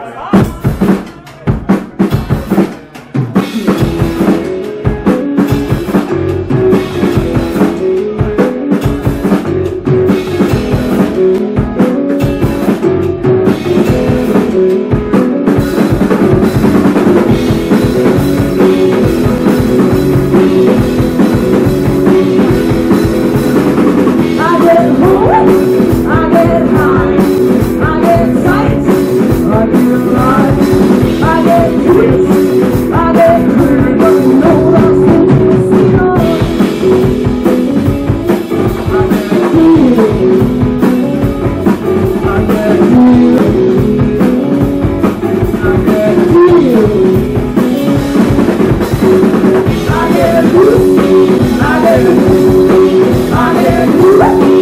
Bye.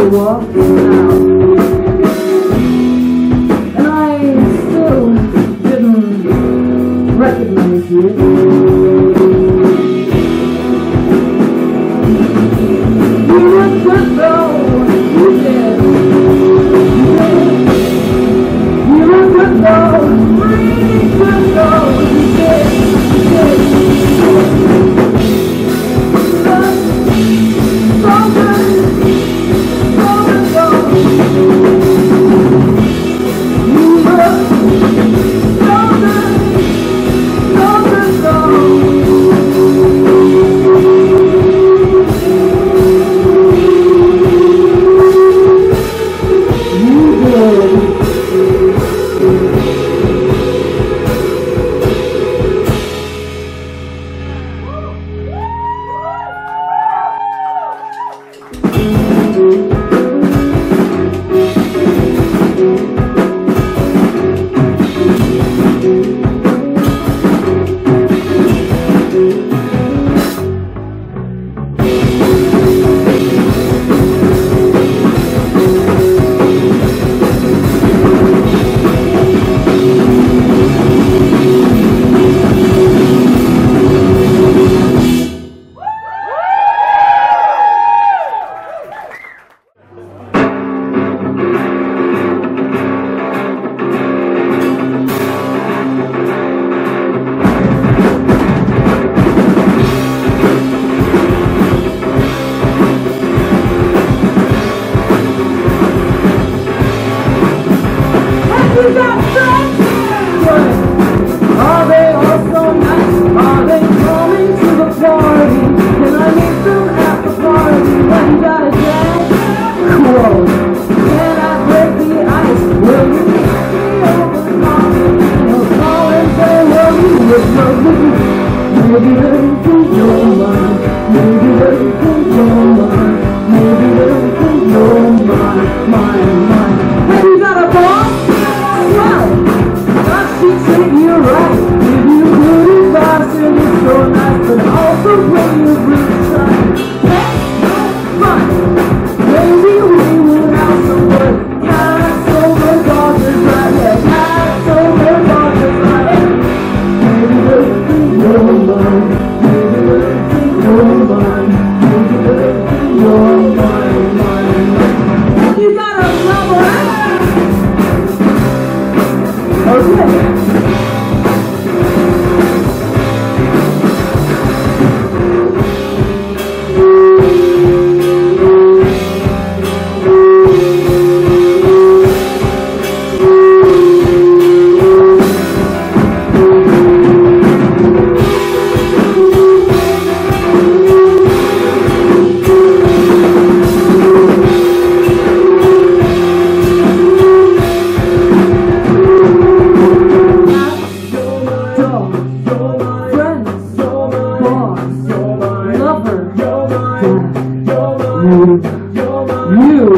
the wall now. And I still didn't recognize you.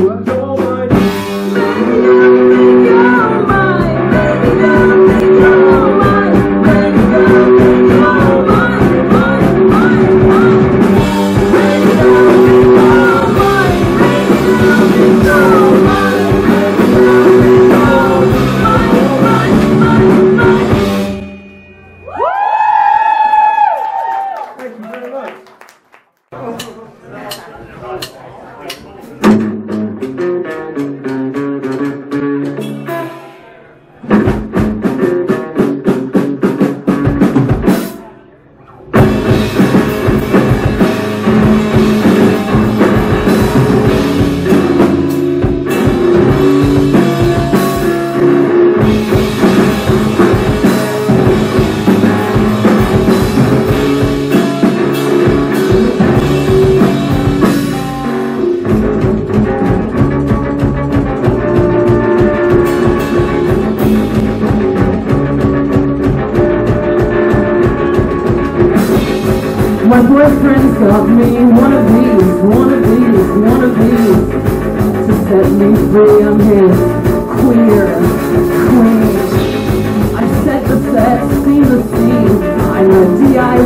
work.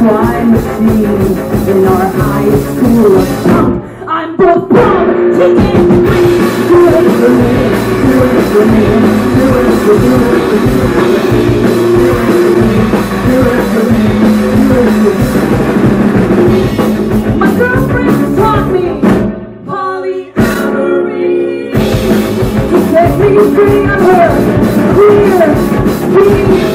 wine machine in our high school of pump. I'm the pump ticking. Do it for me, do it for me, do it for me, do it for me, do it for me, for me. My girlfriend taught me polyamory. Free, I'm her queer.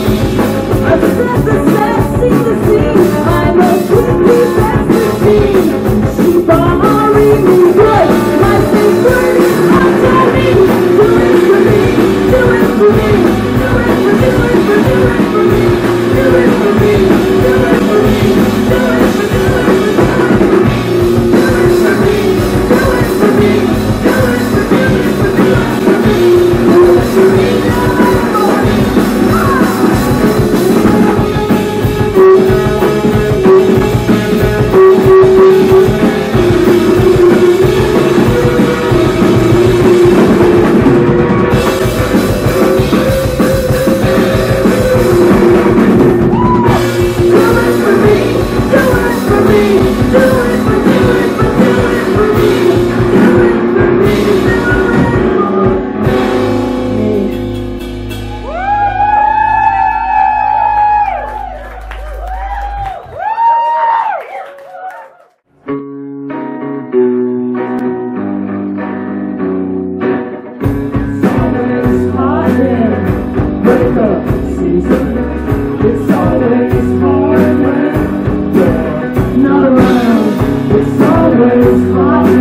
Hallelujah.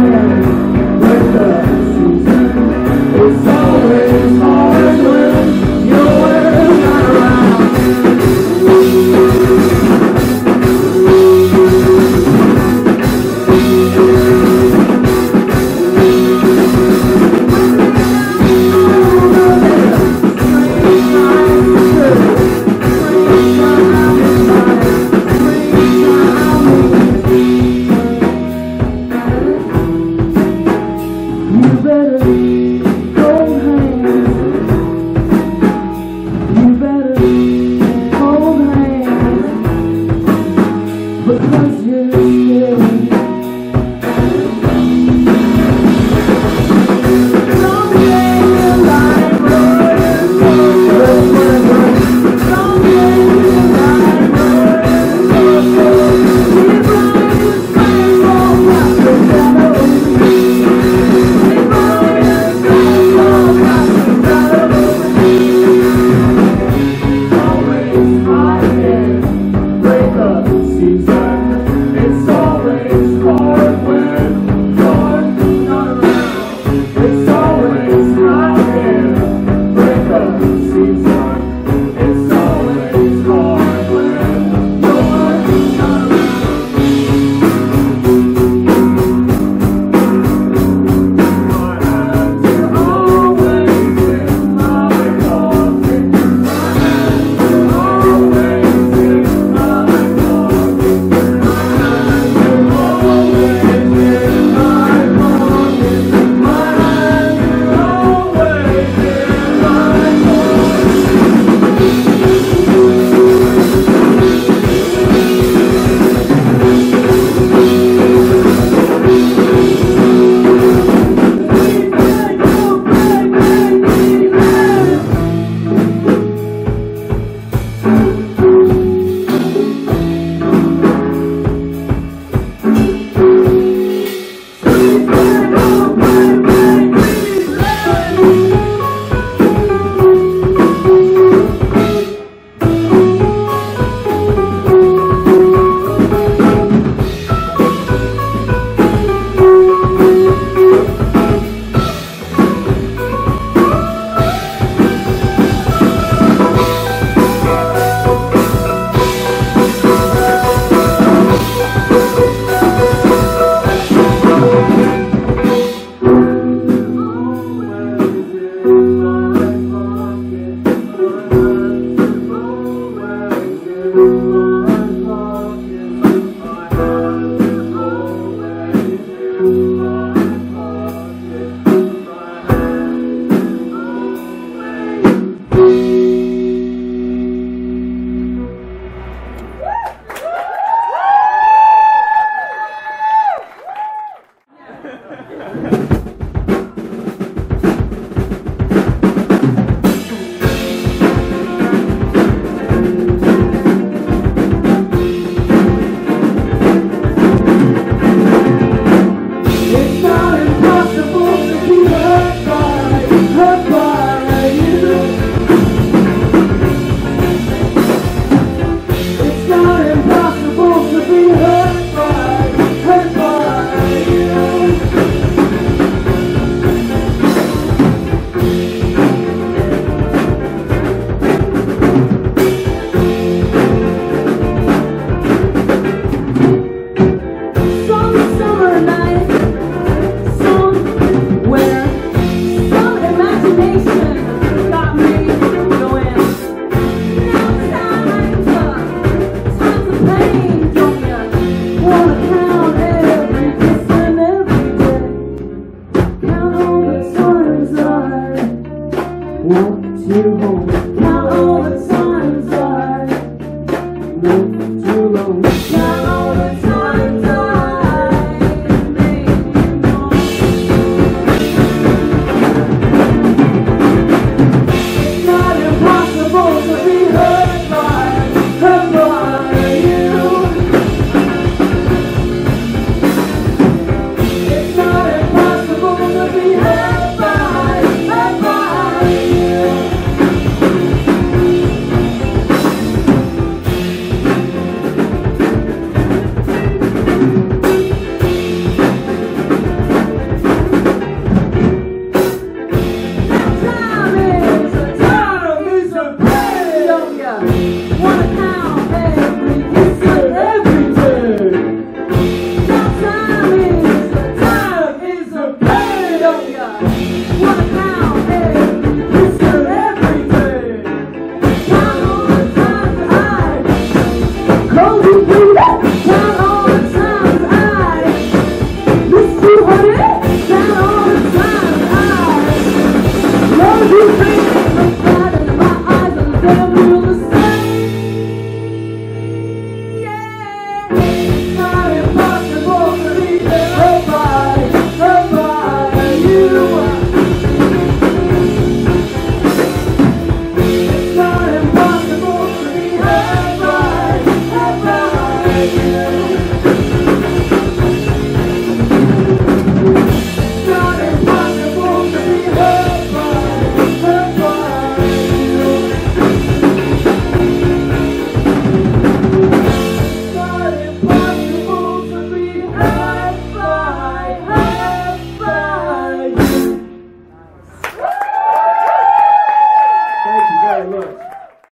Oh